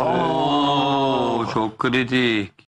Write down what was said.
Oo, çok kritik.